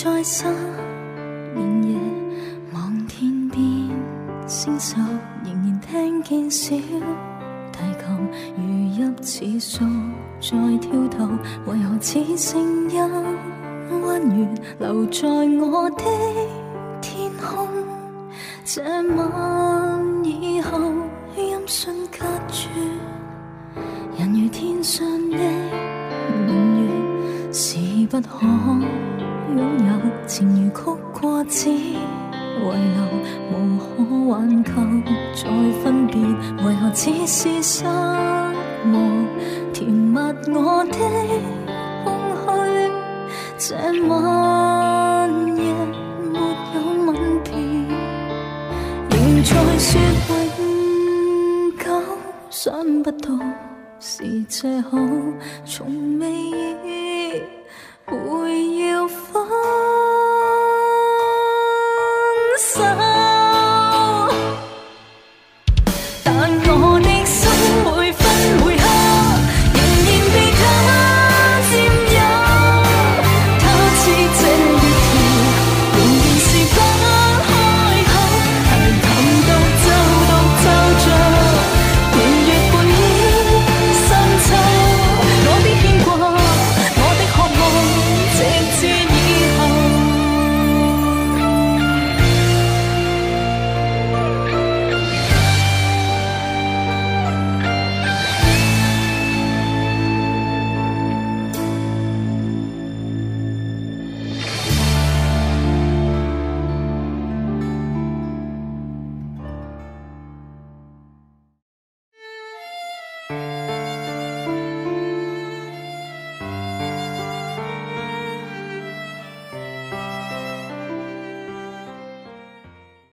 在失眠夜，望天边星宿，仍然听见小提琴如泣似诉在跳动，为何此声音温软留在我的天空？这晚以后，音讯隔绝，人如天上的明月，是不可拥有。情如曲过，只遗留，无可挽救再分别。为何只是失望，填密我的空虚？这晚夜没有吻别。仍在说永久，想不到是借口，从未意会。